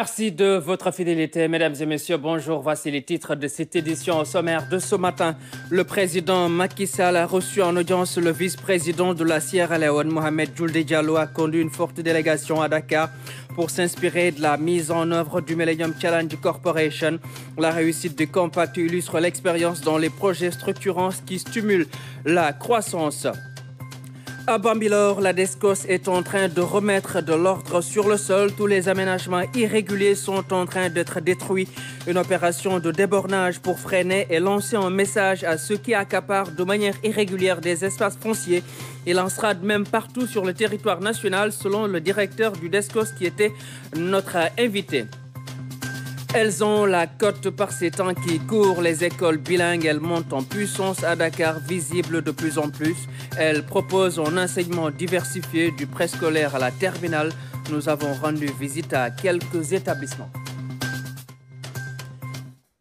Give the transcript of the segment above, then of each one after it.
Merci de votre fidélité, mesdames et messieurs. Bonjour, voici les titres de cette édition au sommaire de ce matin. Le président Macky Sall a reçu en audience le vice-président de la Sierra Leone, Mohamed Julde Diallo, a conduit une forte délégation à Dakar pour s'inspirer de la mise en œuvre du Millennium Challenge Corporation. La réussite du compact illustre l'expérience dans les projets structurants qui stimulent la croissance. À Bambilor, la DESCOS est en train de remettre de l'ordre sur le sol. Tous les aménagements irréguliers sont en train d'être détruits. Une opération de débornage pour freiner et lancer un message à ceux qui accaparent de manière irrégulière des espaces fonciers. Il lancera de même partout sur le territoire national, selon le directeur du DESCOS qui était notre invité. Elles ont la cote par ces temps qui courent. Les écoles bilingues, elles montent en puissance à Dakar, visibles de plus en plus. Elles proposent un enseignement diversifié du préscolaire à la terminale. Nous avons rendu visite à quelques établissements.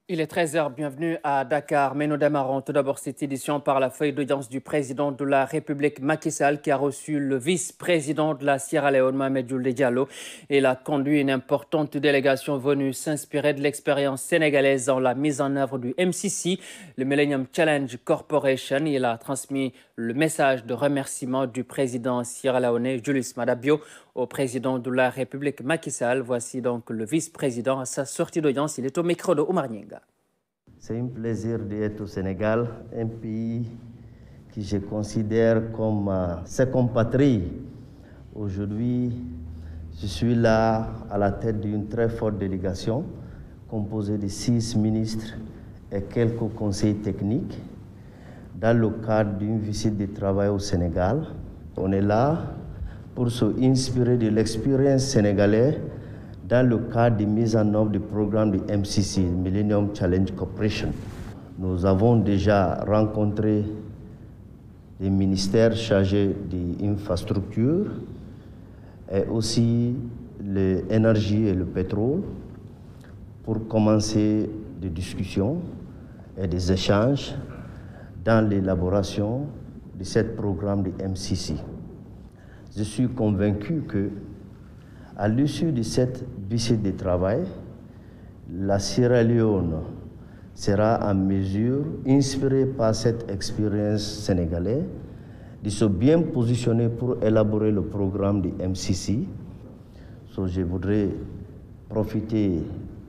Il est 13h, bienvenue à Dakar, mais nous démarrons tout d'abord cette édition par la feuille d'audience du président de la République Macky Sall qui a reçu le vice-président de la Sierra Leone, Mohamed Jules Diallo. Il a conduit une importante délégation venue s'inspirer de l'expérience sénégalaise dans la mise en œuvre du MCC, le Millennium Challenge Corporation. Il a transmis le message de remerciement du président Sierra Leone, Julius Madabio, au président de la République Macky Sall. Voici donc le vice-président à sa sortie d'audience. Il est au micro de Omar. C'est un plaisir d'être au Sénégal, un pays que je considère comme euh, ses compatriotes. Aujourd'hui, je suis là à la tête d'une très forte délégation composée de six ministres et quelques conseils techniques dans le cadre d'une visite de travail au Sénégal. On est là pour se inspirer de l'expérience sénégalaise dans le cadre de mise en œuvre du programme du MCC, Millennium Challenge Corporation. Nous avons déjà rencontré les ministères chargés des infrastructures et aussi l'énergie et le pétrole pour commencer des discussions et des échanges dans l'élaboration de ce programme du MCC je suis convaincu que, à l'issue de cette visite de travail, la Sierra Leone sera en mesure, inspirée par cette expérience sénégalaise, de se bien positionner pour élaborer le programme du MCC. je voudrais profiter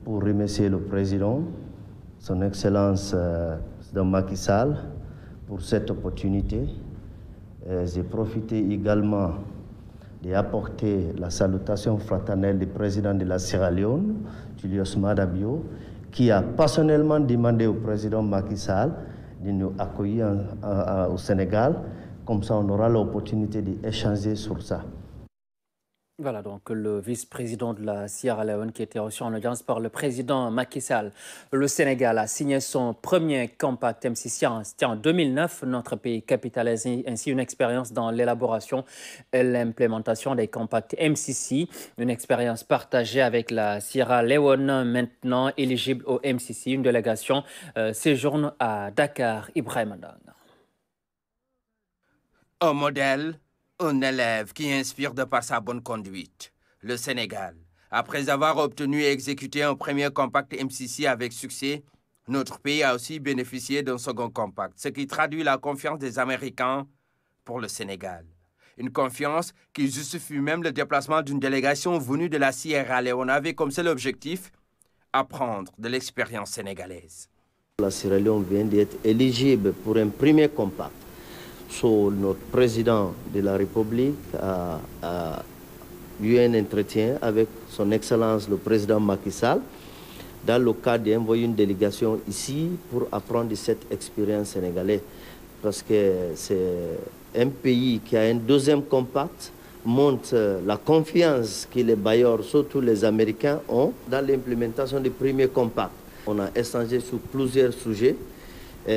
pour remercier le président, son Excellence euh, de Macky Sall, pour cette opportunité. J'ai profité également d'apporter la salutation fraternelle du président de la Sierra Leone, Julius Madabio, qui a personnellement demandé au président Macky Sall de nous accueillir au Sénégal. Comme ça, on aura l'opportunité d'échanger sur ça. Voilà donc le vice-président de la Sierra Leone qui était reçu en audience par le président Macky Sall. Le Sénégal a signé son premier compact MCC en 2009. Notre pays capitalise ainsi une expérience dans l'élaboration et l'implémentation des compacts MCC. Une expérience partagée avec la Sierra Leone maintenant éligible au MCC. Une délégation euh, séjourne à Dakar, Ibrahim Adan. Modèle un élève qui inspire de par sa bonne conduite. Le Sénégal. Après avoir obtenu et exécuté un premier compact MCC avec succès, notre pays a aussi bénéficié d'un second compact, ce qui traduit la confiance des Américains pour le Sénégal. Une confiance qui justifie même le déplacement d'une délégation venue de la Sierra Leone avec comme seul objectif apprendre de l'expérience sénégalaise. La Sierra Leone vient d'être éligible pour un premier compact notre président de la République a, eu un entretien avec son Excellence le président Macky Sall dans le cadre d'envoyer une délégation ici pour apprendre cette expérience sénégalaise. Parce que c'est un pays qui a un deuxième compact, montre la confiance que les bailleurs, surtout les Américains, ont dans l'implémentation du premier compact. On a échangé sur plusieurs sujets.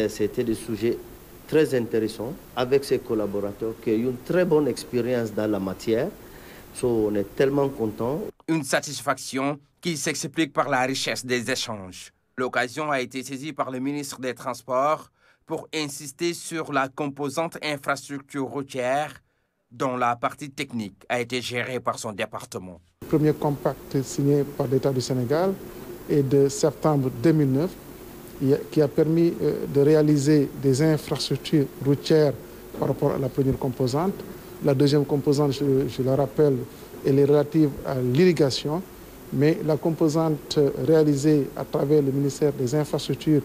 C'était des sujets très intéressant avec ses collaborateurs qui ont eu une très bonne expérience dans la matière. on est tellement content. Une satisfaction qui s'explique par la richesse des échanges. L'occasion a été saisie par le ministre des Transports pour insister sur la composante infrastructure routière dont la partie technique a été gérée par son département. Le premier compact signé par l'État du Sénégal est de septembre 2009 qui a permis euh, de réaliser des infrastructures routières par rapport à la première composante. La deuxième composante, je, je la rappelle, elle est relative à l'irrigation, mais la composante réalisée à travers le ministère des Infrastructures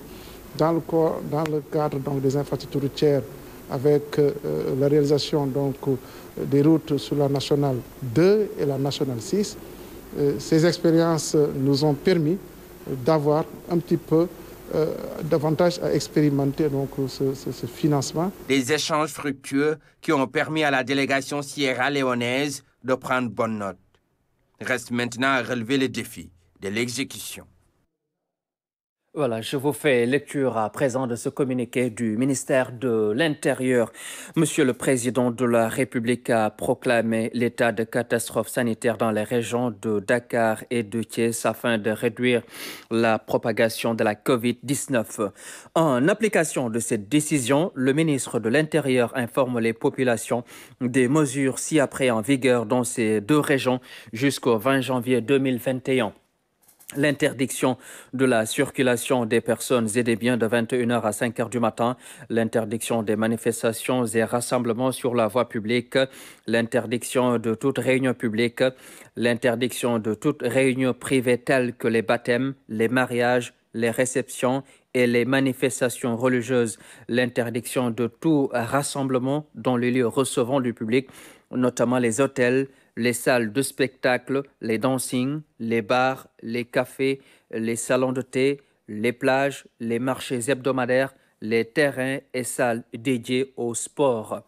dans le, cadre donc, des infrastructures routières avec euh, la réalisation donc, des routes sur la nationale 2 et la nationale 6. Euh, ces expériences nous ont permis d'avoir un petit peu euh, davantage à expérimenter donc, ce, ce, financement. Des échanges fructueux qui ont permis à la délégation sierra-léonaise de prendre bonne note. Reste maintenant à relever les défis de l'exécution. Voilà, je vous fais lecture à présent de ce communiqué du ministère de l'Intérieur. Monsieur le Président de la République a proclamé l'état de catastrophe sanitaire dans les régions de Dakar et de Thiès afin de réduire la propagation de la COVID-19. En application de cette décision, le ministre de l'Intérieur informe les populations des mesures ci-après en vigueur dans ces deux régions jusqu'au 20 janvier 2021 l'interdiction de la circulation des personnes et des biens de 21h à 5h du matin, l'interdiction des manifestations et rassemblements sur la voie publique, l'interdiction de toute réunion publique, l'interdiction de toute réunion privée telle que les baptêmes, les mariages, les réceptions et les manifestations religieuses, l'interdiction de tout rassemblement dans les lieux recevant du public, notamment les hôtels, les salles de spectacle, les dancing, les bars, les cafés, les salons de thé, les plages, les marchés hebdomadaires, les terrains et salles dédiées au sport.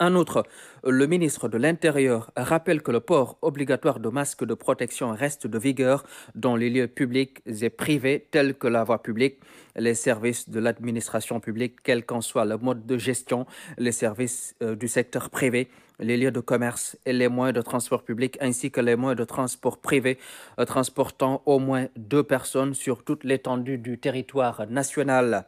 En outre, le ministre de l'Intérieur rappelle que le port obligatoire de masques de protection reste de vigueur dans les lieux publics et privés tels que la voie publique, les services de l'administration publique, quel qu'en soit le mode de gestion, les services euh, du secteur privé, les lieux de commerce et les moyens de transport public ainsi que les moyens de transport privé euh, transportant au moins deux personnes sur toute l'étendue du territoire national.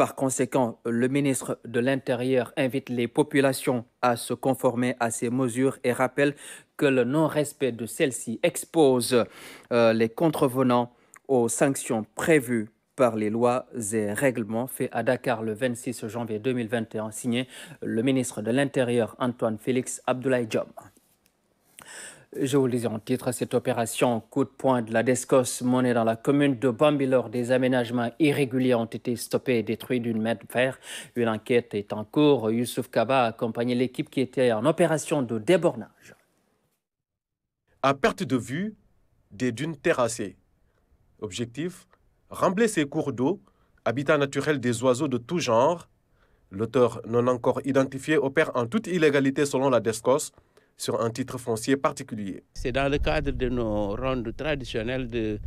Par conséquent, le ministre de l'Intérieur invite les populations à se conformer à ces mesures et rappelle que le non-respect de celles-ci expose euh, les contrevenants aux sanctions prévues par les lois et règlements fait à Dakar le 26 janvier 2021, signé le ministre de l'Intérieur Antoine Félix Abdoulaye Diom. Je vous le disais en titre, cette opération coup de poing de la DESCOS menée dans la commune de Bambilor, des aménagements irréguliers ont été stoppés et détruits d'une main de fer. Une enquête est en cours. Youssouf Kaba a accompagné l'équipe qui était en opération de débornage. À perte de vue, des dunes terrassées. Objectif rembler ces cours d'eau, habitat naturel des oiseaux de tout genre. L'auteur non encore identifié opère en toute illégalité selon la DESCOS sur un titre foncier particulier. C'est dans le cadre de nos rondes traditionnelles de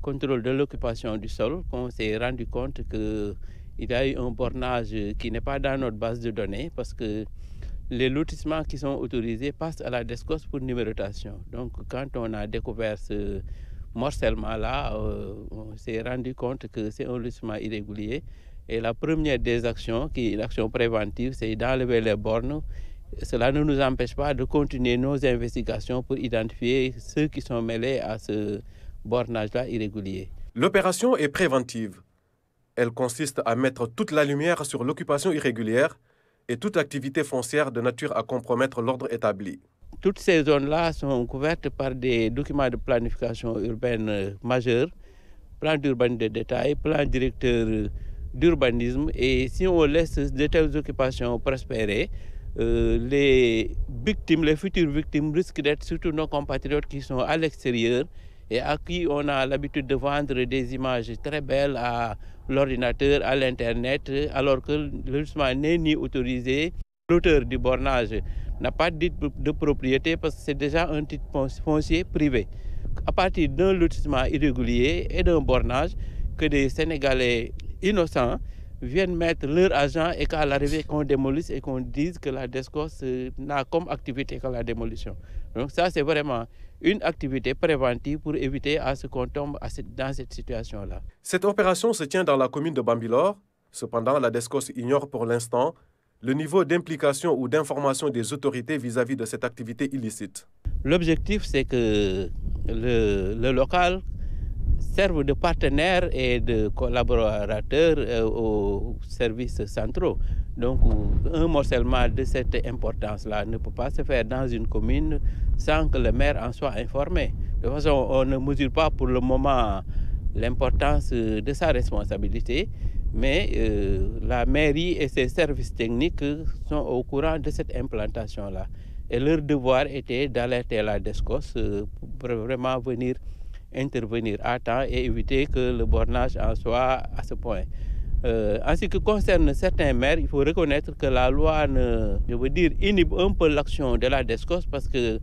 contrôle de l'occupation du sol qu'on s'est rendu compte qu'il y a eu un bornage qui n'est pas dans notre base de données parce que les lotissements qui sont autorisés passent à la DESCOS pour numérotation. Donc quand on a découvert ce morcellement-là, euh, on s'est rendu compte que c'est un lotissement irrégulier. Et la première des actions, qui est l'action préventive, c'est d'enlever les bornes cela ne nous empêche pas de continuer nos investigations pour identifier ceux qui sont mêlés à ce bornage-là irrégulier. L'opération est préventive. Elle consiste à mettre toute la lumière sur l'occupation irrégulière et toute activité foncière de nature à compromettre l'ordre établi. Toutes ces zones-là sont couvertes par des documents de planification urbaine majeurs, plan d'urbanisme de détail, plan directeur d'urbanisme. Et si on laisse de telles occupations prospérer, euh, les victimes, les futures victimes risquent d'être surtout nos compatriotes qui sont à l'extérieur et à qui on a l'habitude de vendre des images très belles à l'ordinateur, à l'Internet, alors que le lotissement n'est ni autorisé. L'auteur du bornage n'a pas de titre de propriété parce que c'est déjà un titre foncier privé. À partir d'un lotissement irrégulier et d'un bornage, que des Sénégalais innocents viennent mettre leur argent et qu'à l'arrivée qu'on démolisse et qu'on dise que la DESCOS euh, n'a comme activité que la démolition. Donc ça, c'est vraiment une activité préventive pour éviter à ce qu'on tombe dans cette situation-là. Cette opération se tient dans la commune de Bambilor. Cependant, la DESCOS ignore pour l'instant le niveau d'implication ou d'information des autorités vis-à-vis -vis de cette activité illicite. L'objectif, c'est que le, le, local serve de partenaire et de collaborateur euh, aux services centraux. Donc, un morcellement de cette importance-là ne peut pas se faire dans une commune sans que le maire en soit informé. De toute façon, on ne mesure pas pour le moment l'importance de sa responsabilité, mais euh, la mairie et ses services techniques sont au courant de cette implantation-là. Et leur devoir était d'alerter la DESCOS euh, pour vraiment venir intervenir à temps et éviter que le bornage en soit à ce point. Euh, en ce qui concerne certains maires, il faut reconnaître que la loi, ne, je veux dire, inhibe un peu l'action de la DESCOS parce que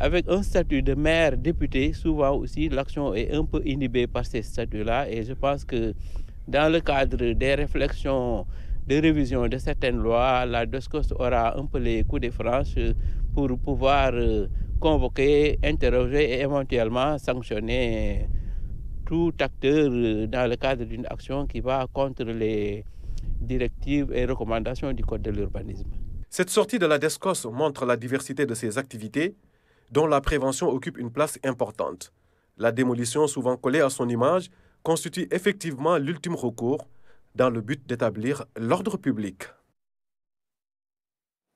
avec un statut de maire député, souvent aussi l'action est un peu inhibée par ces statuts-là. Et je pense que dans le cadre des réflexions de révision de certaines lois, la DESCOS aura un peu les coups de franche pour pouvoir euh, convoquer, interroger et éventuellement sanctionner tout acteur euh, dans le cadre d'une action qui va contre les directives et recommandations du Code de l'urbanisme. Cette sortie de la DESCOS montre la diversité de ses activités, dont la prévention occupe une place importante. La démolition, souvent collée à son image, constitue effectivement l'ultime recours dans le but d'établir l'ordre public.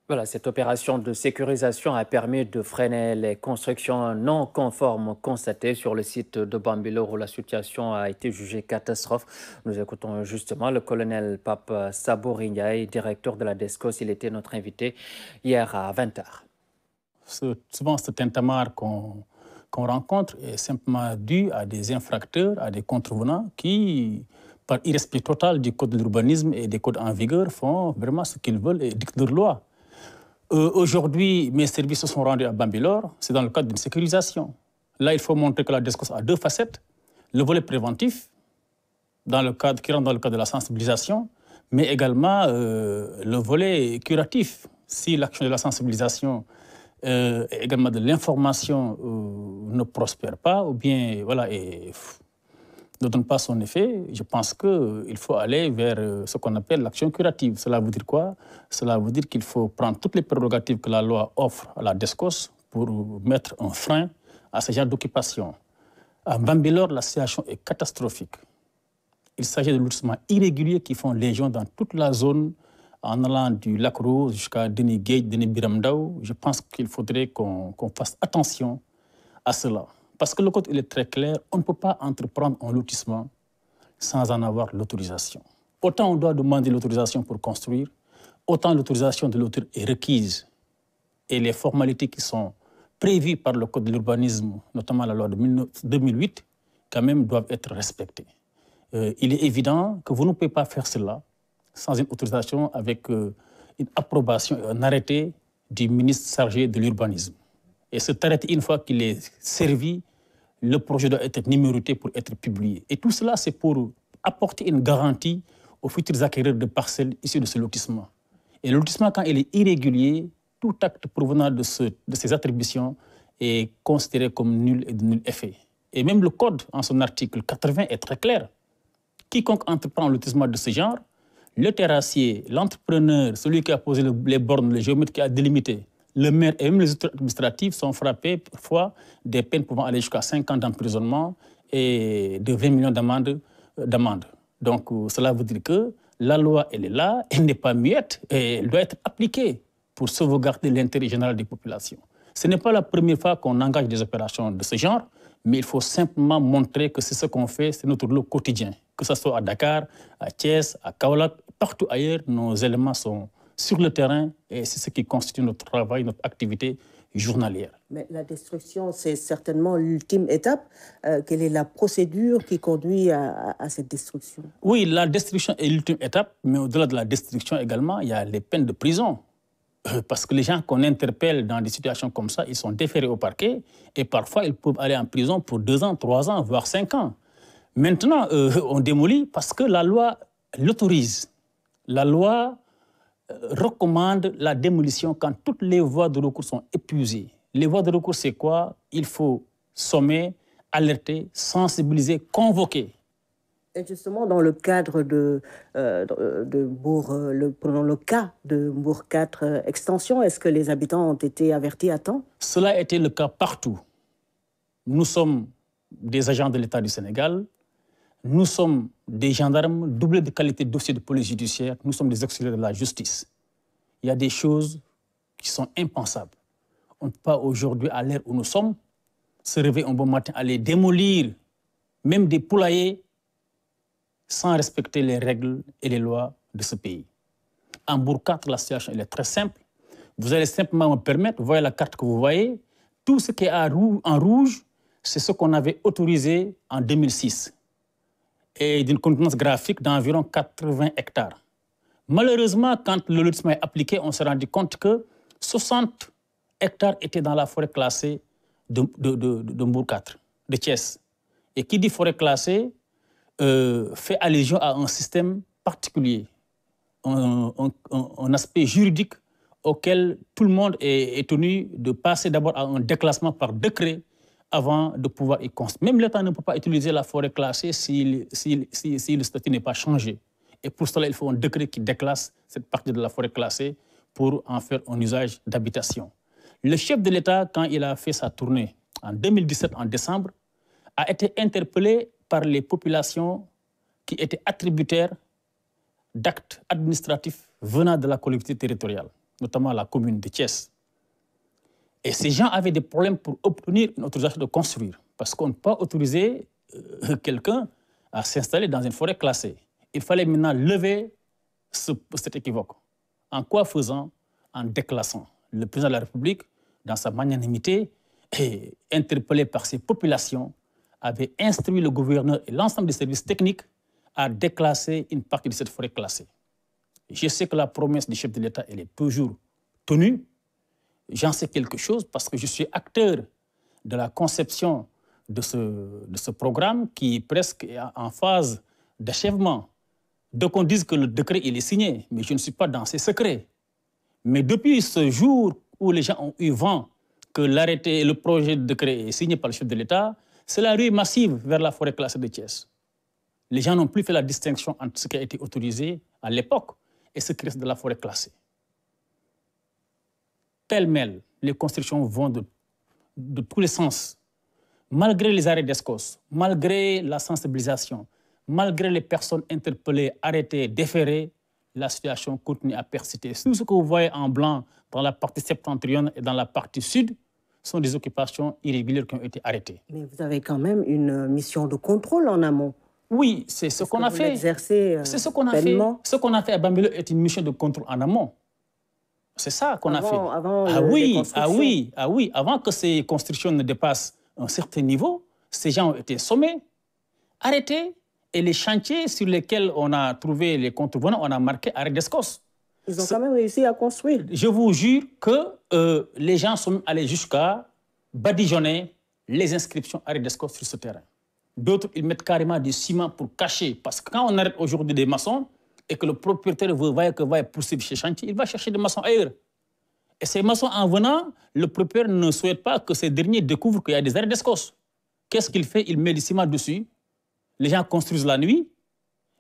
Voilà, cette opération de sécurisation a permis de freiner les constructions non conformes constatées sur le site de Bambilor où la situation a été jugée catastrophe. Nous écoutons justement le colonel Pape Sabourignay, directeur de la DESCOS. Il était notre invité hier à 20h. Souvent, ce tintamarre qu'on rencontre est simplement dû à des infracteurs, à des contrevenants qui, par irrespect total du code de l'urbanisme et des codes en vigueur, font vraiment ce qu'ils veulent et dictent leur loi. Euh, Aujourd'hui, mes services se sont rendus à Bambilor, c'est dans le cadre d'une sécurisation. Là, il faut montrer que la DESCOS a deux facettes. Le volet préventif, dans le cadre, qui rentre dans le cadre de la sensibilisation, mais également euh, le volet curatif. Si l'action de la sensibilisation euh, et également de l'information ne prospère pas, ou bien voilà, et ne donne pas son effet, je pense qu'il faut aller vers euh, ce qu'on appelle l'action curative. Cela veut dire quoi? Cela veut dire qu'il faut prendre toutes les prérogatives que la loi offre à la DESCOS pour mettre un frein à ce genre d'occupation. À Bambilor, la situation est catastrophique. Il s'agit de lotissements irréguliers qui font légion dans toute la zone, en allant du lac Rose jusqu'à Denis Gate, Denis Biramdao. Je pense qu'il faudrait qu'on fasse attention à cela. Parce que le code il est très clair, on ne peut pas entreprendre un lotissement sans en avoir l'autorisation. Autant on doit demander l'autorisation pour construire, autant l'autorisation de l'auteur est requise. Et les formalités qui sont prévues par le code de l'urbanisme, notamment la loi de 2008, quand même doivent être respectées. Euh, il est évident que vous ne pouvez pas faire cela sans une autorisation avec euh, une approbation un arrêté du ministre chargé de l'urbanisme. Et cet arrêté, une fois qu'il est servi, le projet doit être numéroté pour être publié. Et tout cela, c'est pour apporter une garantie aux futurs acquéreurs de parcelles issus de ce lotissement. Et le lotissement, quand il est irrégulier, tout acte provenant de, ce, ces attributions est considéré comme nul et de nul effet. Et même le code, en son article 80, est très clair. Quiconque entreprend un lotissement de ce genre, le terrassier, l'entrepreneur, celui qui a posé les bornes, le géomètre qui a délimité, le maire et même les autorités administratives sont frappés parfois des peines pouvant aller jusqu'à 5 ans d'emprisonnement et de 20 millions d'amendes. Donc euh, cela veut dire que la loi, elle est là, elle n'est pas muette et elle doit être appliquée pour sauvegarder l'intérêt général des populations. Ce n'est pas la première fois qu'on engage des opérations de ce genre, mais il faut simplement montrer que c'est ce qu'on fait, c'est notre lot quotidien. Que ce soit à Dakar, à Thiès, à Kaolak, partout ailleurs, nos éléments sont sur le terrain et c'est ce qui constitue notre travail, notre activité journalière. Mais la destruction, c'est certainement l'ultime étape. Euh, quelle est la procédure qui conduit à, cette destruction? Oui, la destruction est l'ultime étape, mais au-delà de la destruction également, il y a les peines de prison. Euh, parce que les gens qu'on interpelle dans des situations comme ça, ils sont déférés au parquet et parfois ils peuvent aller en prison pour deux ans, trois ans, voire cinq ans. Maintenant, euh, on démolit parce que la loi l'autorise. La loi recommande la démolition quand toutes les voies de recours sont épuisées. Les voies de recours, c'est quoi? Il faut sommer, alerter, sensibiliser, convoquer. Et justement, dans le cadre de, euh, de Bourg, euh, le, prenons le cas de Bourg 4 euh, extension, est-ce que les habitants ont été avertis à temps? Cela a été le cas partout. Nous sommes des agents de l'État du Sénégal, nous sommes des gendarmes doublés de qualité dossier de police judiciaire, nous sommes des auxiliaires de la justice. Il y a des choses qui sont impensables. On ne peut pas aujourd'hui, à l'ère où nous sommes, se réveiller un bon matin, aller démolir même des poulaillers sans respecter les règles et les lois de ce pays. En Bourg-4, la situation est très simple. Vous allez simplement me permettre, vous voyez la carte que vous voyez, tout ce qui est en rouge, c'est ce qu'on avait autorisé en 2006 et d'une contenance graphique d'environ 80 hectares. Malheureusement, quand le lotissement est appliqué, on s'est rendu compte que 60 hectares étaient dans la forêt classée de, de, de, de 4, de Thiès. Et qui dit forêt classée euh, fait allusion à un système particulier, un, aspect juridique auquel tout le monde est, tenu de passer d'abord à un déclassement par décret avant de pouvoir y construire. Même l'État ne peut pas utiliser la forêt classée si, le statut n'est pas changé. Et pour cela, il faut un décret qui déclasse cette partie de la forêt classée pour en faire un usage d'habitation. Le chef de l'État, quand il a fait sa tournée en 2017, en décembre, a été interpellé par les populations qui étaient attributaires d'actes administratifs venant de la collectivité territoriale, notamment la commune de Thiès. Et ces gens avaient des problèmes pour obtenir une autorisation de construire, parce qu'on ne peut pas autoriser euh, quelqu'un à s'installer dans une forêt classée. Il fallait maintenant lever ce, cet équivoque. En quoi faisant? En déclassant. Le président de la République, dans sa magnanimité, et interpellé par ces populations, avait instruit le gouverneur et l'ensemble des services techniques à déclasser une partie de cette forêt classée. Je sais que la promesse du chef de l'État, elle est toujours tenue. J'en sais quelque chose parce que je suis acteur de la conception de ce, programme qui est presque en phase d'achèvement. Donc on dise que le décret il est signé, mais je ne suis pas dans ces secrets. Mais depuis ce jour où les gens ont eu vent que l'arrêté, le projet de décret est signé par le chef de l'État, c'est la rue massive vers la forêt classée de Thiès. Les gens n'ont plus fait la distinction entre ce qui a été autorisé à l'époque et ce qui reste de la forêt classée. Pêle-mêle, les constructions vont de, de tous les sens. Malgré les arrêts d'escos, malgré la sensibilisation, malgré les personnes interpellées, arrêtées, déférées, la situation continue à persister. Tout ce que vous voyez en blanc dans la partie septentrionale et dans la partie sud, sont des occupations irrégulières qui ont été arrêtées. Mais vous avez quand même une mission de contrôle en amont. Oui, c'est ce qu'on a fait. Euh, c'est ce qu'on a fait. Ce qu'on a fait à Bambilo est une mission de contrôle en amont. C'est ça qu'on a fait. Avant ah oui, ah oui, ah oui. Avant que ces constructions ne dépassent un certain niveau, ces gens ont été sommés, arrêtés, et les chantiers sur lesquels on a trouvé les contrevenants, on a marqué arrêt d'escorte. Ils ont quand même réussi à construire. Je vous jure que euh, les gens sont allés jusqu'à badigeonner les inscriptions à d'escorte sur ce terrain. D'autres, ils mettent carrément du ciment pour cacher. Parce que quand on arrête aujourd'hui des maçons et que le propriétaire veut voir que va poursuivre chez chantier, il va chercher des maçons ailleurs. Et ces maçons, en venant, le propriétaire ne souhaite pas que ces derniers découvrent qu'il y a des arrêts d'escorte. Qu'est-ce qu'il fait? Il met du ciment dessus. Les gens construisent la nuit,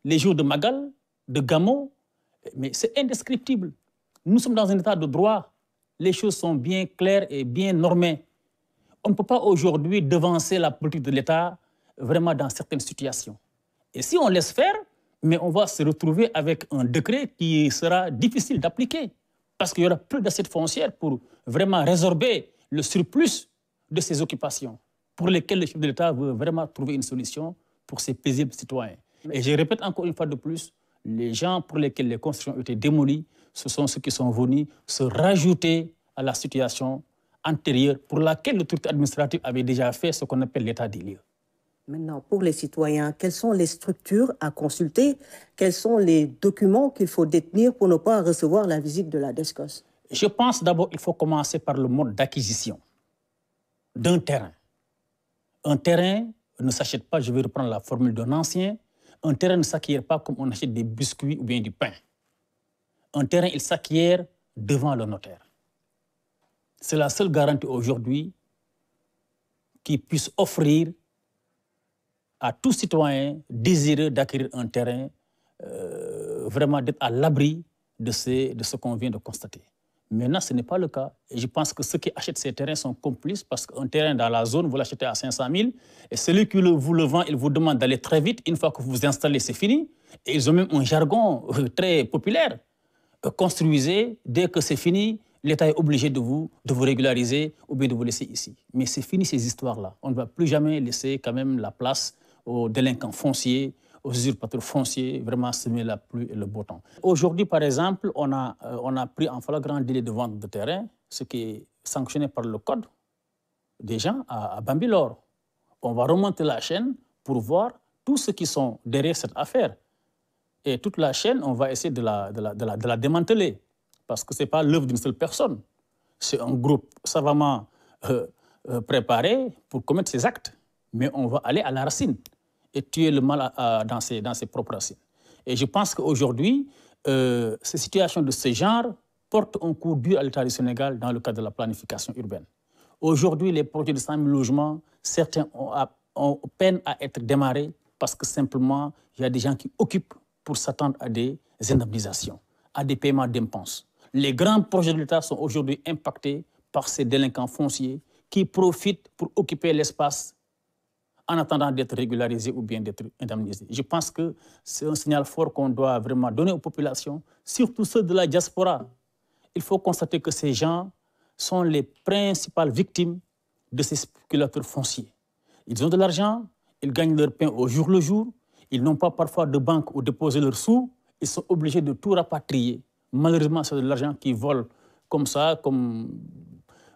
les jours de Magal, de Gamo, mais c'est indescriptible. Nous sommes dans un état de droit. Les choses sont bien claires et bien normées. On ne peut pas aujourd'hui devancer la politique de l'État vraiment dans certaines situations. Et si on laisse faire, mais on va se retrouver avec un décret qui sera difficile d'appliquer parce qu'il y aura plus d'assiettes foncières pour vraiment résorber le surplus de ces occupations pour lesquelles le chef de l'État veut vraiment trouver une solution pour ces paisibles citoyens. Et je répète encore une fois de plus, les gens pour lesquels les constructions ont été démolies, ce sont ceux qui sont venus se rajouter à la situation antérieure pour laquelle l'autorité administrative avait déjà fait ce qu'on appelle l'état des lieux. Maintenant, pour les citoyens, quelles sont les structures à consulter? Quels sont les documents qu'il faut détenir pour ne pas recevoir la visite de la DESCOS? Je pense d'abord qu'il faut commencer par le mode d'acquisition d'un terrain. Un terrain ne s'achète pas, je vais reprendre la formule d'un ancien, un terrain ne s'acquiert pas comme on achète des biscuits ou bien du pain. Un terrain, il s'acquiert devant le notaire. C'est la seule garantie aujourd'hui qui puisse offrir à tout citoyen désireux d'acquérir un terrain, euh, vraiment d'être à l'abri de, de ce qu'on vient de constater. Maintenant, ce n'est pas le cas. Je pense que ceux qui achètent ces terrains sont complices parce qu'un terrain dans la zone, vous l'achetez à 500 000 et celui qui vous le vend, il vous demande d'aller très vite. Une fois que vous vous installez, c'est fini. Et ils ont même un jargon euh, très populaire. Euh, construisez, dès que c'est fini, l'État est obligé de vous, de vous régulariser ou bien de vous laisser ici. Mais c'est fini ces histoires-là. On ne va plus jamais laisser quand même la place aux délinquants fonciers, aux usurpateurs fonciers, vraiment semer la pluie et le beau temps. Aujourd'hui, par exemple, on a, euh, on a pris en flagrant délit de vente de terrain, ce qui est sanctionné par le code des gens à, à Bambilor. On va remonter la chaîne pour voir tous ceux qui sont derrière cette affaire. Et toute la chaîne, on va essayer de la, de la, de la, démanteler. Parce que ce n'est pas l'œuvre d'une seule personne. C'est un groupe savamment euh, euh, préparé pour commettre ces actes. Mais on va aller à la racine et tuer le mal à, dans, ses, propres racines. Et je pense qu'aujourd'hui, euh, ces situations de ce genre portent un coup dur à l'État du Sénégal dans le cadre de la planification urbaine. Aujourd'hui, les projets de 100 000 logements, certains ont, ont peine à être démarrés parce que simplement, il y a des gens qui occupent pour s'attendre à des indemnisations, à des paiements d'impôts. Les grands projets de l'État sont aujourd'hui impactés par ces délinquants fonciers qui profitent pour occuper l'espace en attendant d'être régularisés ou bien d'être indemnisés. Je pense que c'est un signal fort qu'on doit vraiment donner aux populations, surtout ceux de la diaspora. Il faut constater que ces gens sont les principales victimes de ces spéculateurs fonciers. Ils ont de l'argent, ils gagnent leur pain au jour le jour, ils n'ont pas parfois de banque où déposer leurs sous, ils sont obligés de tout rapatrier. Malheureusement, c'est de l'argent qui vole comme ça, comme,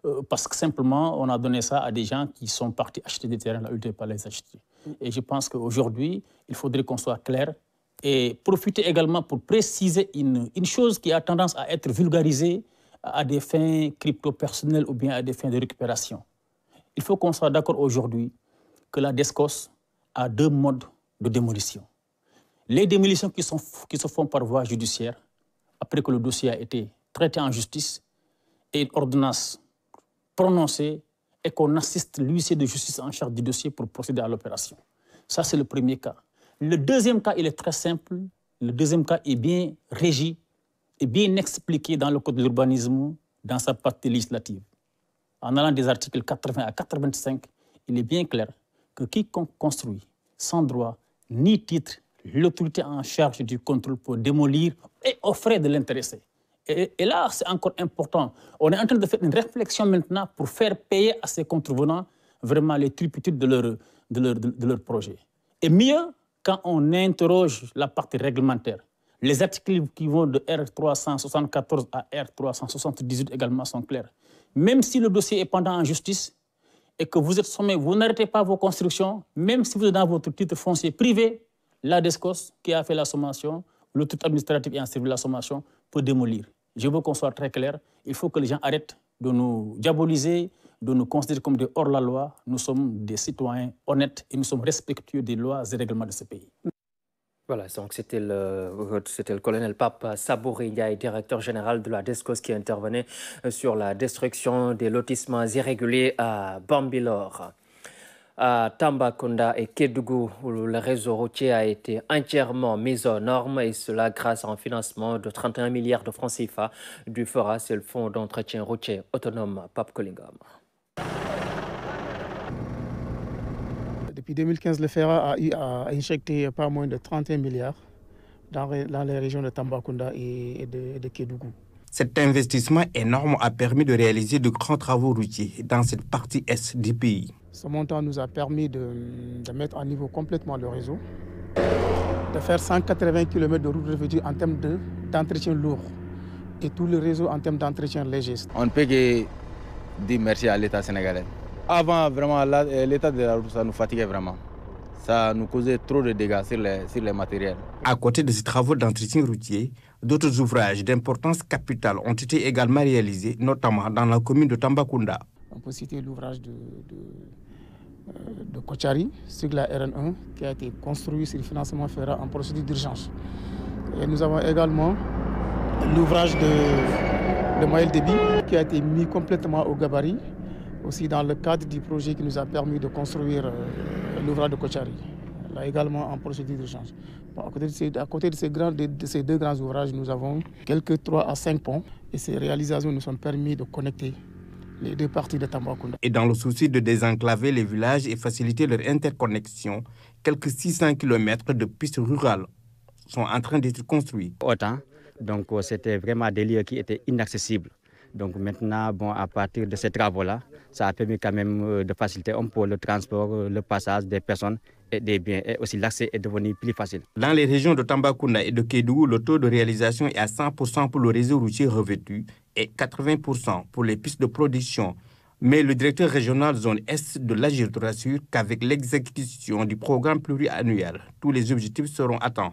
euh, parce que simplement, on a donné ça à des gens qui sont partis acheter des terrains là où ils ne pas les acheter. Et je pense qu'aujourd'hui, il faudrait qu'on soit clair et profiter également pour préciser une, une, chose qui a tendance à être vulgarisée à des fins crypto-personnelles ou bien à des fins de récupération. Il faut qu'on soit d'accord aujourd'hui que la DESCOS a deux modes de démolition. Les démolitions qui, sont, qui se font par voie judiciaire, après que le dossier a été traité en justice, et une ordonnance prononcée et qu'on assiste l'huissier de justice en charge du dossier pour procéder à l'opération. Ça, c'est le premier cas. Le deuxième cas, il est très simple. Le deuxième cas est bien régi et bien expliqué dans le Code de l'urbanisme, dans sa partie législative. En allant des articles 80 à 85, il est bien clair que quiconque construit sans droit ni titre l'autorité en charge du contrôle pour démolir et frais de l'intéressé. Et, là, c'est encore important. On est en train de faire une réflexion maintenant pour faire payer à ces contrevenants vraiment les turpitudes de leur, de leur, de, leur projet. Et mieux, quand on interroge la partie réglementaire, les articles qui vont de R374 à R378 également sont clairs. Même si le dossier est pendant en justice et que vous êtes sommé, vous n'arrêtez pas vos constructions, même si vous êtes dans votre titre foncier privé, la DESCOS, qui a fait la sommation, le titre administratif et en de la sommation, peut démolir. Je veux qu'on soit très clair. Il faut que les gens arrêtent de nous diaboliser, de nous considérer comme des hors-la-loi. Nous sommes des citoyens honnêtes et nous sommes respectueux des lois et règlements de ce pays. Voilà, donc c'était le, colonel Pape Sabouri directeur général de la DESCOS, qui intervenait sur la destruction des lotissements irréguliers à Bambilor. À Tambacounda et Kédougou, où le réseau routier a été entièrement mis aux normes, et cela grâce à un financement de 31 milliards de francs CFA du FORA, c'est le Fonds d'entretien routier autonome Pape Collingam. Depuis 2015, le FERA a eu à injecter pas moins de 31 milliards dans, dans les régions de Tambacounda et de, de Kédougou. Cet investissement énorme a permis de réaliser de grands travaux routiers dans cette partie est du pays. Ce montant nous a permis de, de mettre à niveau complètement le réseau, de faire 180 km de route revêtue en termes d'entretien lourd et tout le réseau en termes d'entretien léger. On ne peut que dire merci à l'État sénégalais. Avant, vraiment, l'état de la route, ça nous fatiguait vraiment. Ça nous causait trop de dégâts sur les, sur les matériels. À côté de ces travaux d'entretien routier, d'autres ouvrages d'importance capitale ont été également réalisés, notamment dans la commune de Tambacounda. On peut citer l'ouvrage de, de, de Kochari sur la RN1 qui a été construit sur le financement FERA en procédure d'urgence. Et nous avons également l'ouvrage de, de Maël Déby qui a été mis complètement au gabarit aussi dans le cadre du projet qui nous a permis de construire euh, l'ouvrage de Kochari. là également en procédure d'urgence. À côté, de ces deux grands ouvrages, nous avons quelques 3 à 5 ponts et ces réalisations nous ont permis de connecter les deux parties de Tambacounda. Et dans le souci de désenclaver les villages et faciliter leur interconnexion, quelques 600 km de pistes rurales sont en train d'être construits. Autant, donc c'était vraiment des lieux qui étaient inaccessibles. Donc maintenant, bon, à partir de ces travaux-là, ça a permis quand même de faciliter un peu le transport, le passage des personnes des biens. Et aussi l'accès est devenu plus facile. Dans les régions de Tambacounda et de Kédougou, le taux de réalisation est à 100% pour le réseau routier revêtu et 80% pour les pistes de production. Mais le directeur régional zone Est de l'Agir rassure qu'avec l'exécution du programme pluriannuel, tous les objectifs seront atteints.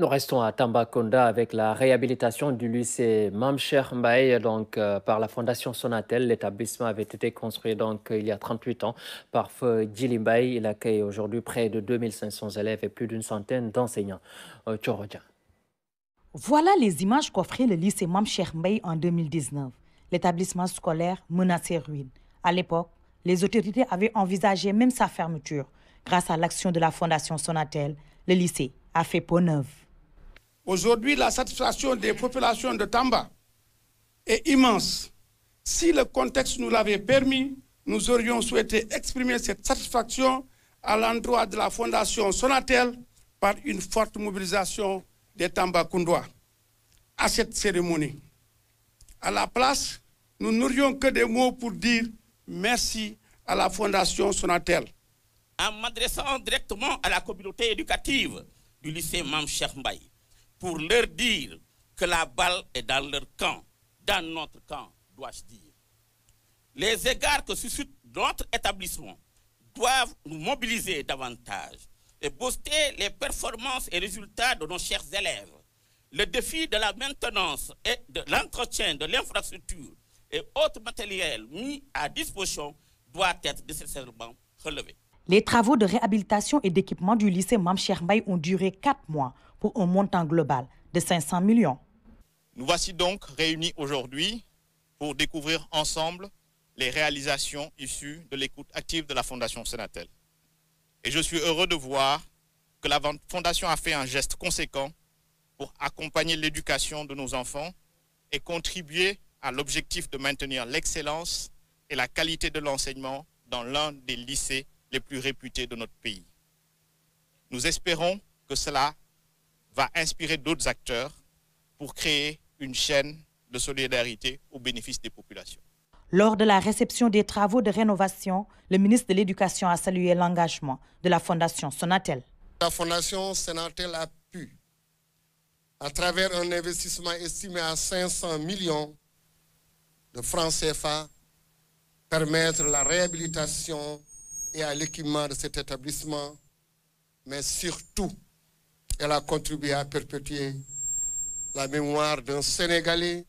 Nous restons à Tambacounda avec la réhabilitation du lycée Mamcher Mbaye donc, euh, par la Fondation Sonatel. L'établissement avait été construit donc, il y a 38 ans par Feu Djili Mbaye. Il accueille aujourd'hui près de 2500 élèves et plus d'une centaine d'enseignants. Euh, voilà les images qu'offrait le lycée Mamcher Mbaye en 2019. L'établissement scolaire menacé ruine. À l'époque, les autorités avaient envisagé même sa fermeture. Grâce à l'action de la Fondation Sonatel, le lycée a fait peau neuve. Aujourd'hui, la satisfaction des populations de Tamba est immense. Si le contexte nous l'avait permis, nous aurions souhaité exprimer cette satisfaction à l'endroit de la Fondation Sonatel par une forte mobilisation des Tambacoundois à cette cérémonie. À la place, nous n'aurions que des mots pour dire merci à la Fondation Sonatel. En m'adressant directement à la communauté éducative du lycée Mam Mbaye, pour leur dire que la balle est dans leur camp, dans notre camp, dois-je dire. Les égards que suscite notre établissement doivent nous mobiliser davantage et booster les performances et résultats de nos chers élèves. Le défi de la maintenance et de l'entretien de l'infrastructure et autres matériels mis à disposition doit être nécessairement relevé. Les travaux de réhabilitation et d'équipement du lycée Mamchermbaye ont duré quatre mois pour un montant global de 500 millions. Nous voici donc réunis aujourd'hui pour découvrir ensemble les réalisations issues de l'écoute active de la Fondation Sénatel. Et je suis heureux de voir que la Fondation a fait un geste conséquent pour accompagner l'éducation de nos enfants et contribuer à l'objectif de maintenir l'excellence et la qualité de l'enseignement dans l'un des lycées les plus réputés de notre pays. Nous espérons que cela va inspirer d'autres acteurs pour créer une chaîne de solidarité au bénéfice des populations. Lors de la réception des travaux de rénovation, le ministre de l'Éducation a salué l'engagement de la Fondation Sonatel. La Fondation Sonatel a pu, à travers un investissement estimé à 500 millions de francs CFA, permettre la réhabilitation et à l'équipement de cet établissement, mais surtout elle a contribué à perpétuer la mémoire d'un Sénégalais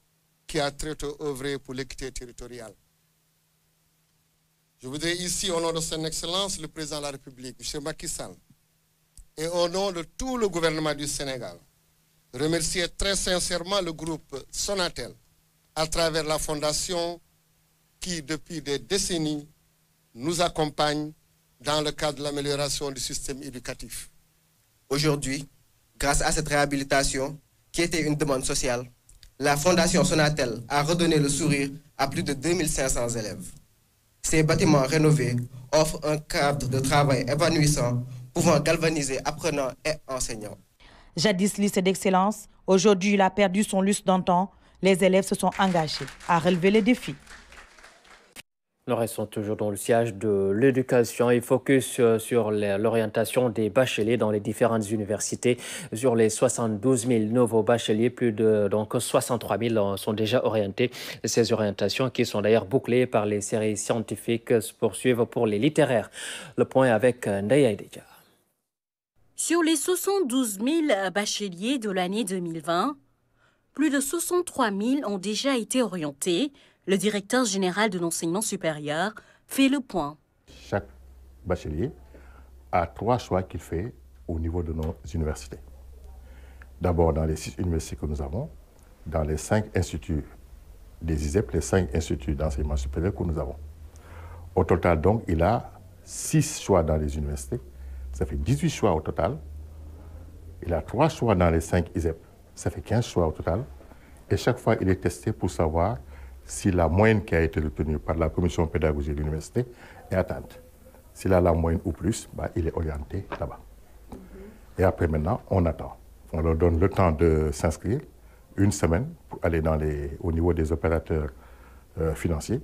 qui a très tôt œuvré pour l'équité territoriale. Je voudrais ici, au nom de son Excellence, le Président de la République, M. Macky Sall, et au nom de tout le gouvernement du Sénégal, remercier très sincèrement le groupe Sonatel à travers la Fondation qui, depuis des décennies, nous accompagne dans le cadre de l'amélioration du système éducatif. Aujourd'hui, Grâce à cette réhabilitation, qui était une demande sociale, la Fondation Sonatel a redonné le sourire à plus de 2500 élèves. Ces bâtiments rénovés offrent un cadre de travail épanouissant pouvant galvaniser apprenants et enseignants. Jadis lycée d'excellence, aujourd'hui il a perdu son lustre d'antan. Les élèves se sont engagés à relever les défis. Nous restons toujours dans le siège de l'éducation et focus euh, sur l'orientation des bacheliers dans les différentes universités. Sur les 72 000 nouveaux bacheliers, plus de donc 63 000 sont déjà orientés. Ces orientations qui sont d'ailleurs bouclées par les séries scientifiques se poursuivent pour les littéraires. Le point avec euh, Ndaya Edeka. Sur les 72 000 bacheliers de l'année 2020, plus de 63 000 ont déjà été orientés le directeur général de l'enseignement supérieur fait le point. Chaque bachelier a trois choix qu'il fait au niveau de nos universités. D'abord dans les six universités que nous avons, dans les cinq instituts des ISEP, les cinq instituts d'enseignement supérieur que nous avons. Au total, donc, il a 6 choix dans les universités, ça fait 18 choix au total. Il a 3 choix dans les 5 ISEP, ça fait 15 choix au total. Et chaque fois, il est testé pour savoir si la moyenne qui a été retenue par la commission pédagogique de l'université est atteinte. S'il a la moyenne ou plus, bah, il est orienté là-bas. Et après, maintenant, on attend. On leur donne le temps de s'inscrire, une semaine, pour aller dans les, au niveau des opérateurs euh, financiers.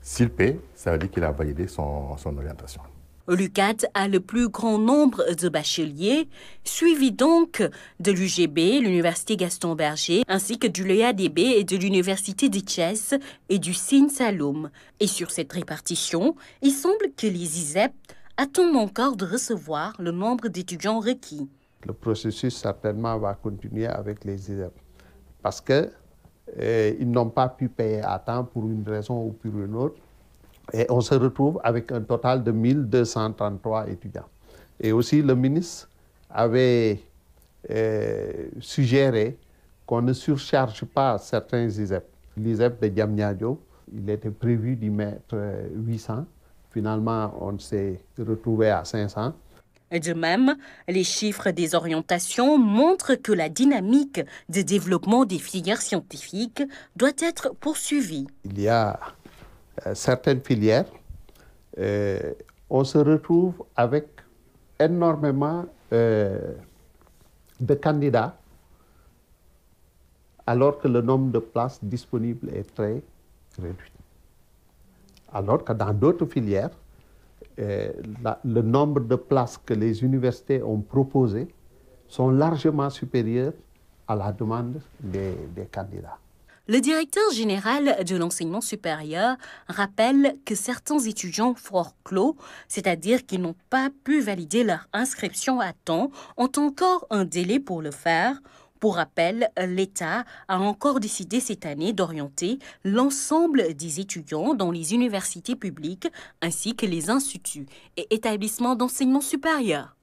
S'il paie, ça veut dire qu'il a validé son, son orientation. L'UCAT a le plus grand nombre de bacheliers, suivi donc de l'UGB, l'Université Gaston Berger, ainsi que du l'EADB et de l'Université d'Itches et du SIN Saloum. Et sur cette répartition, il semble que les ISEP attendent encore de recevoir le nombre d'étudiants requis. Le processus certainement va continuer avec les ISEP parce qu'ils euh, n'ont pas pu payer à temps pour une raison ou pour une autre. Et on se retrouve avec un total de 1233 étudiants. Et aussi, le ministre avait euh, suggéré qu'on ne surcharge pas certains ISEP. L'ISEP de Diamniadio, il était prévu d'y mettre 800. Finalement, on s'est retrouvé à 500. De même, les chiffres des orientations montrent que la dynamique de développement des filières scientifiques doit être poursuivie. Il y a euh, certaines filières, euh, on se retrouve avec énormément euh, de candidats, alors que le nombre de places disponibles est très réduit. Alors que dans d'autres filières, le nombre de places que les universités ont proposées sont largement supérieurs à la demande des candidats. Le directeur général de l'enseignement supérieur rappelle que certains étudiants fort clos, c'est-à-dire qui n'ont pas pu valider leur inscription à temps, ont encore un délai pour le faire. Pour rappel, l'État a encore décidé cette année d'orienter l'ensemble des étudiants dans les universités publiques ainsi que les instituts et établissements d'enseignement supérieur.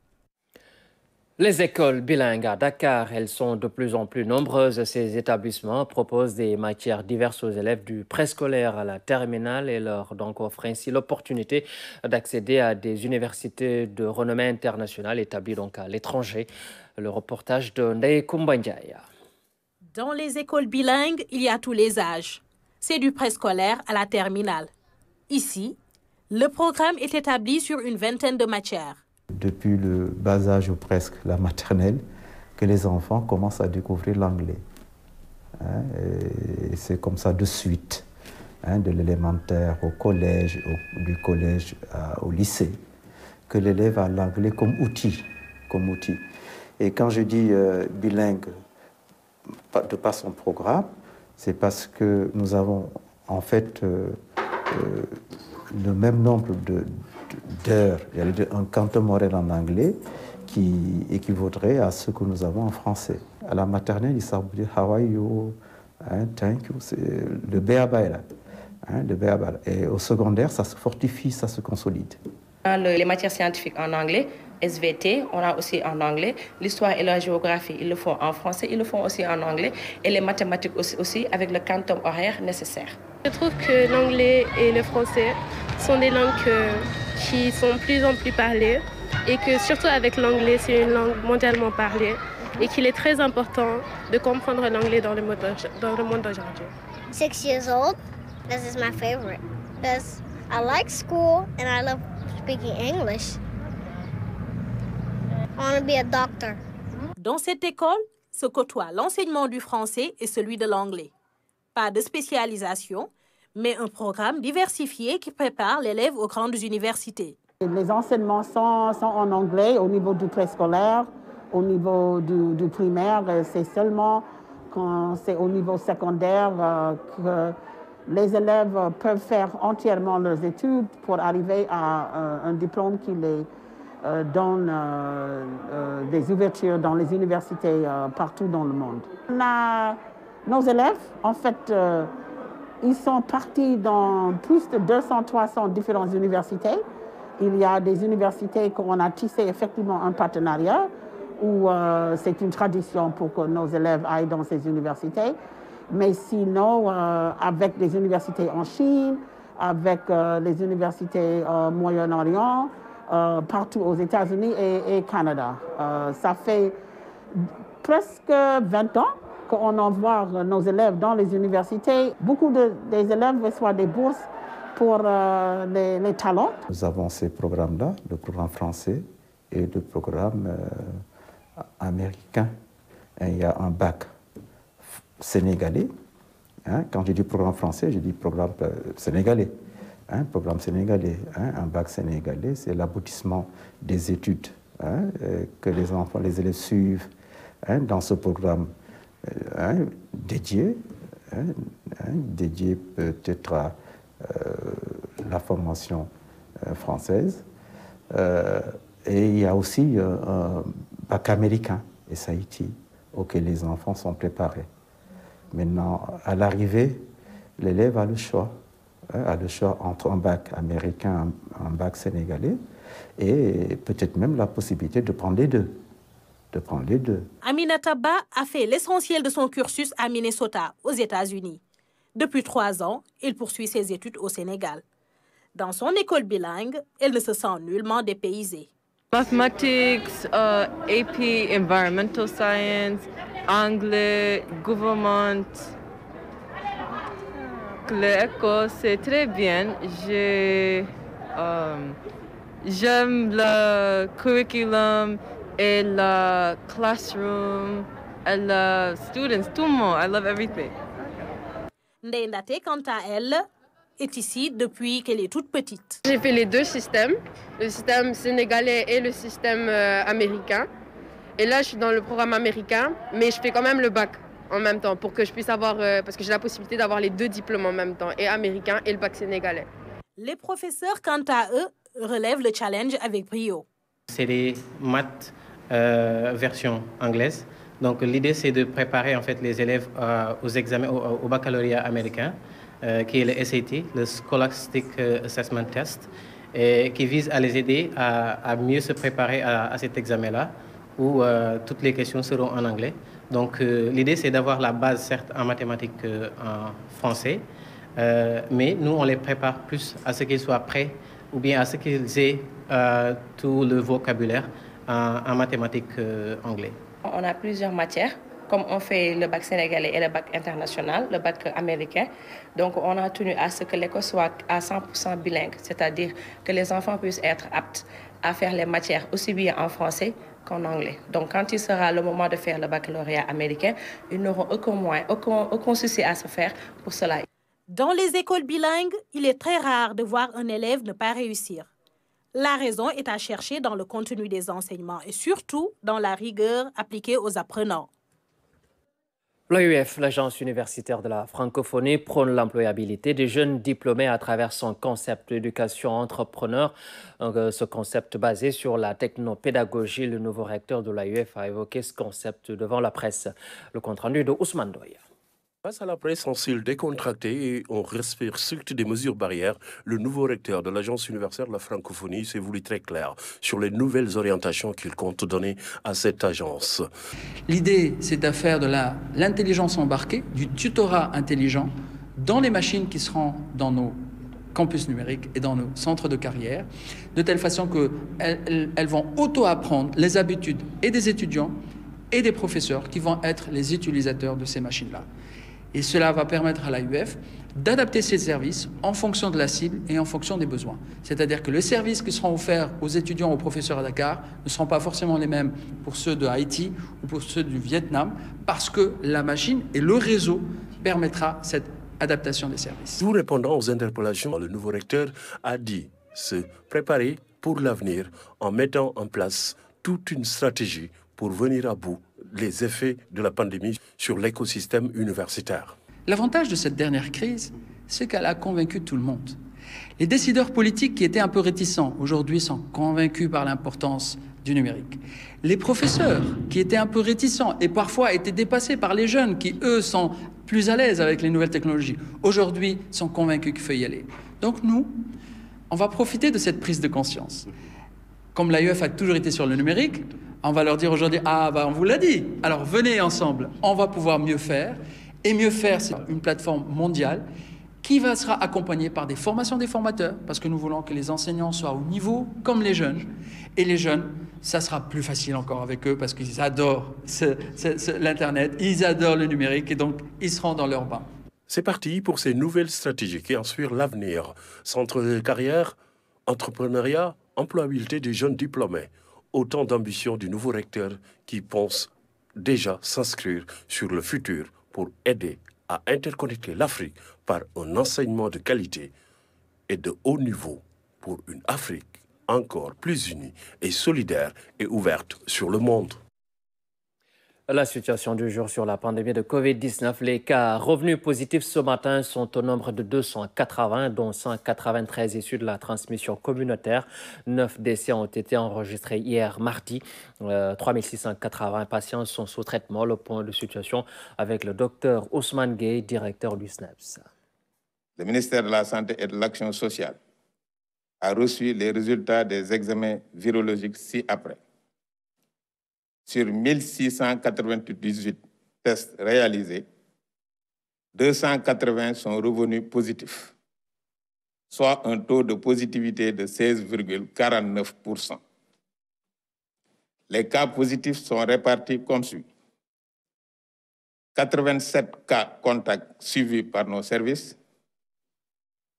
Les écoles bilingues à Dakar, elles sont de plus en plus nombreuses. Ces établissements proposent des matières diverses aux élèves du préscolaire à la terminale et leur donc offrent ainsi l'opportunité d'accéder à des universités de renommée internationale établies donc à l'étranger. Le reportage de Ndeye Kumbandjaya. Dans les écoles bilingues, il y a tous les âges. C'est du préscolaire à la terminale. Ici, le programme est établi sur une vingtaine de matières depuis le bas âge ou presque la maternelle, que les enfants commencent à découvrir l'anglais. Hein, c'est comme ça de suite, hein, de l'élémentaire au collège, du collège au lycée, que l'élève a l'anglais comme outil, comme outil. Et quand je dis euh, bilingue de par son programme, c'est parce que nous avons en fait euh, euh, le même nombre de, d'heures, il y a un canton morel en anglais qui équivaudrait à ce que nous avons en français. À la maternelle, il s'agit dire How are you? Hein, thank you. C'est le béaba hein, le Et au secondaire, ça se fortifie, ça se consolide. Les matières scientifiques en anglais, SVT, on a aussi en anglais. L'histoire et la géographie, ils le font en français, ils le font aussi en anglais. Et les mathématiques aussi, aussi avec le quantum horaire nécessaire. Je trouve que l'anglais et le français sont des langues qui sont de plus en plus parlées et que surtout avec l'anglais, c'est une langue mondialement parlée et qu'il est très important de comprendre l'anglais dans le monde dans le monde d'aujourd'hui. Six years old. This is my favorite because I like school and I love speaking English. I want to be a doctor. Dans cette école se côtoient l'enseignement du français et celui de l'anglais. Pas de spécialisation, mais un programme diversifié qui prépare l'élève aux grandes universités. Les enseignements sont, en anglais au niveau du préscolaire, au niveau du, primaire. C'est seulement quand c'est au niveau secondaire euh, que les élèves peuvent faire entièrement leurs études pour arriver à euh, un diplôme qui les euh, donne des ouvertures dans les universités partout dans le monde. Nos élèves, en fait, ils sont partis dans plus de 200-300 différentes universités. Il y a des universités qu'on a tissé effectivement un partenariat où euh, c'est une tradition pour que nos élèves aillent dans ces universités. Mais sinon, euh, avec des universités en Chine, avec les universités au Moyen-Orient, partout aux États-Unis et, et, Canada. ça fait presque 20 ans qu'on envoie nos élèves dans les universités. Beaucoup de, des élèves reçoivent des bourses pour les, les, talents. Nous avons ces programmes-là, le programme français et le programme américain. il y a un bac sénégalais. Hein, quand je dis programme français, je dis programme euh, sénégalais. Hein, programme sénégalais, hein, un bac sénégalais, c'est l'aboutissement des études euh, que les enfants, les élèves suivent dans ce programme euh, dédié, dédié peut-être à la formation française. et il y a aussi un bac américain, et SAIT, auquel les enfants sont préparés. Maintenant, à l'arrivée, l'élève a le choix. Hein, a le choix entre un bac américain un bac sénégalais, et peut-être même la possibilité de prendre les deux. De prendre les deux. Aminata Ba a fait l'essentiel de son cursus à Minnesota, aux États-Unis. Depuis trois ans, il poursuit ses études au Sénégal. Dans son école bilingue, elle ne se sent nullement dépaysée. Mathematics, uh, AP, Environmental Science, anglais, government. L'école, c'est très bien. Um, j'aime le curriculum et le classroom et les students, tout le monde. I love everything. Ndendate, quant à elle, est ici depuis qu'elle est toute petite. J'ai fait les deux systèmes, le système sénégalais et le système euh, américain. Et là, je suis dans le programme américain, mais je fais quand même le bac en même temps pour que je puisse avoir, euh, parce que j'ai la possibilité d'avoir les deux diplômes en même temps, et américain et le bac sénégalais. Les professeurs, quant à eux, relèvent le challenge avec brio. C'est des maths euh, version anglaise. Donc l'idée, c'est de préparer en fait les élèves euh, aux examens, au, baccalauréat américain, qui est le SAT, le Scholastic Assessment Test, et qui vise à les aider à, mieux se préparer à cet examen-là où euh, toutes les questions seront en anglais. Donc euh, l'idée, c'est d'avoir la base, certes, en mathématiques en français, euh, mais nous, on les prépare plus à ce qu'ils soient prêts ou bien à ce qu'ils aient tout le vocabulaire en, mathématiques anglais. On a plusieurs matières comme on fait le bac sénégalais et le bac international, le bac américain. Donc, on a tenu à ce que l'école soit à 100% bilingue, c'est-à-dire que les enfants puissent être aptes à faire les matières aussi bien en français en anglais. Donc, quand il sera le moment de faire le baccalauréat américain, ils n'auront aucun moyen, aucun, aucun souci à se faire pour cela. Dans les écoles bilingues, il est très rare de voir un élève ne pas réussir. La raison est à chercher dans le contenu des enseignements et surtout dans la rigueur appliquée aux apprenants. L'AUF, l'Agence universitaire de la francophonie, prône l'employabilité des jeunes diplômés à travers son concept d'éducation entrepreneur. Euh, ce concept basé sur la technopédagogie, le nouveau recteur de l'AUF a évoqué ce concept devant la presse. Le compte-rendu de Ousmane Doya. Face à la presse en style décontracté et on respecte des mesures barrières, le nouveau recteur de l'Agence universitaire de la francophonie s'est voulu très clair sur les nouvelles orientations qu'il compte donner à cette agence. L'idée, c'est de faire de l'intelligence embarquée, du tutorat intelligent dans les machines qui seront dans nos campus numériques et dans nos centres de carrière, de telle façon qu'elles elles vont auto-apprendre les habitudes et des étudiants et des professeurs qui vont être les utilisateurs de ces machines-là. Et cela va permettre à l'AUF d'adapter ses services en fonction de la cible et en fonction des besoins. C'est-à-dire que les services qui seront offerts aux étudiants, aux professeurs à Dakar ne seront pas forcément les mêmes pour ceux de Haïti ou pour ceux du Vietnam, parce que la machine et le réseau permettra cette adaptation des services. Tout répondant aux interpellations, le nouveau recteur a dit se préparer pour l'avenir en mettant en place toute une stratégie pour venir à bout les effets de la pandémie sur l'écosystème universitaire. L'avantage de cette dernière crise, c'est qu'elle a convaincu tout le monde. Les décideurs politiques qui étaient un peu réticents aujourd'hui sont convaincus par l'importance du numérique. Les professeurs qui étaient un peu réticents et parfois étaient dépassés par les jeunes qui, eux, sont plus à l'aise avec les nouvelles technologies, aujourd'hui sont convaincus qu'il faut y aller. Donc nous, on va profiter de cette prise de conscience. Comme l'AEF a toujours été sur le numérique, on va leur dire aujourd'hui, ah bah on vous l'a dit, alors venez ensemble, on va pouvoir mieux faire. Et mieux faire, c'est une plateforme mondiale qui va, sera accompagné par des formations des formateurs, parce que nous voulons que les enseignants soient au niveau comme les jeunes. Et les jeunes, ça sera plus facile encore avec eux, parce qu'ils adorent l'Internet, ils adorent le numérique, et donc ils seront dans leur bain. C'est parti pour ces nouvelles stratégies qui assurent l'avenir. Centre de carrière, entrepreneuriat, employabilité des jeunes diplômés. Autant d'ambitions du nouveau recteur qui pense déjà s'inscrire sur le futur pour aider à interconnecter l'Afrique par un enseignement de qualité et de haut niveau pour une Afrique encore plus unie et solidaire et ouverte sur le monde. La situation du jour sur la pandémie de Covid-19. Les cas revenus positifs ce matin sont au nombre de 280, dont 193 issus de la transmission communautaire. Neuf décès ont été enregistrés hier mardi. 3680 euh, patients sont sous traitement. Le point de situation avec le docteur Ousmane Gay, directeur du SNEPS. Le ministère de la Santé et de l'Action sociale a reçu les résultats des examens virologiques ci-après sur 1698 tests réalisés, 280 sont revenus positifs, soit un taux de positivité de 16,49%. Les cas positifs sont répartis comme suit. 87 cas contacts suivis par nos services,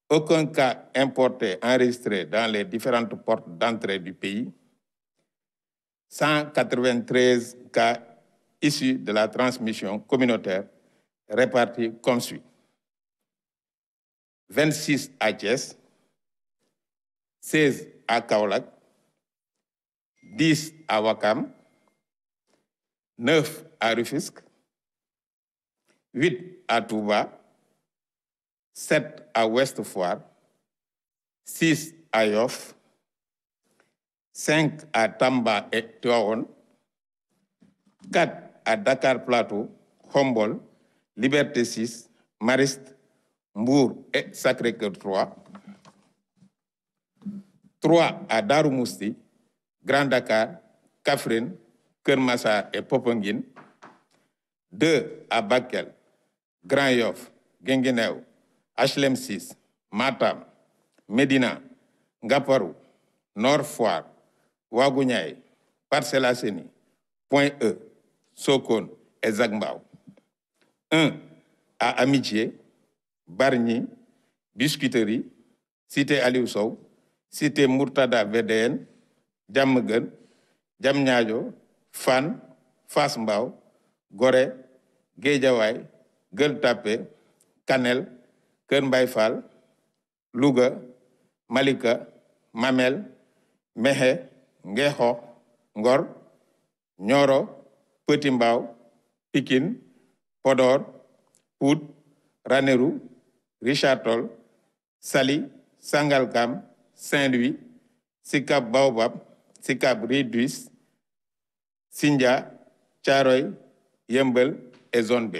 aucun cas importé enregistré dans les différentes portes d'entrée du pays, 193 cas issus de la transmission communautaire répartis comme suit. 26 à Thiès, 16 à Kaolack, 10 à Wakam, 9 à Rufisque, 8 à Touba, 7 à Ouest Foire, 6 à Yoff, 5 à Tamba et Tuaon, 4 à Dakar Plateau, Hombol, Liberté 6, Mariste, Mbour et Sacré-Cœur 3, 3 à Daroumousti, Grand Dakar, Kafrine, Kermassa et Popongine, 2 à Bakel, Grand Yoff, Genguineo, HLM 6, Matam, Medina, Ngaparou, Nord Foire, Waaguñaay Parcelles Assainies Point E Sokone et Zac Mbao. 1 à Amitié Bargny Biscuiterie Cité Aliou Sow Cité Mourtada VDN Diamaguène Diamniadio Fann Fass Mbao Gorée Guédiawaye Gueule Tapée Kanel Keur Mbaye Fall Louga Malika Mamel Mékhé Ngeho, Ngor, Nyoro, Petit Pikin, Podor, Pout, Raneru, Richard Sali, Sangalkam, Saint-Louis, Sikap Baobab, Sikap Réduis, Sindia, Charoy, Yembel et Zone B.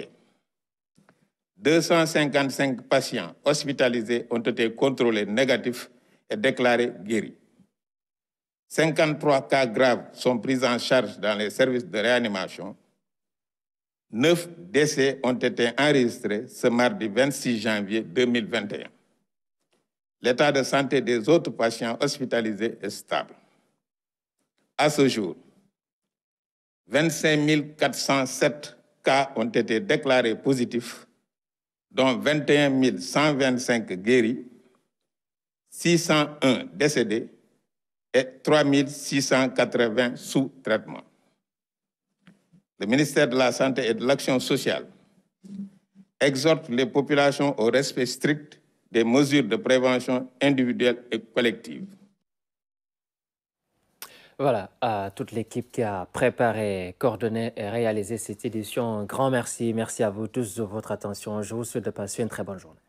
255 patients hospitalisés ont été contrôlés négatifs et déclarés guéris. 53 cas graves sont pris en charge dans les services de réanimation. 9 décès ont été enregistrés ce mardi 26 janvier 2021. L'état de santé des autres patients hospitalisés est stable. À ce jour, 25 407 cas ont été déclarés positifs, dont 21 125 guéris, 601 décédés et 3 680 sous traitement. Le ministère de la Santé et de l'Action sociale exhorte les populations au respect strict des mesures de prévention individuelle et collective. Voilà, à toute l'équipe qui a préparé, coordonné et réalisé cette édition, un grand merci. Merci à vous tous de votre attention. Je vous souhaite de passer une très bonne journée.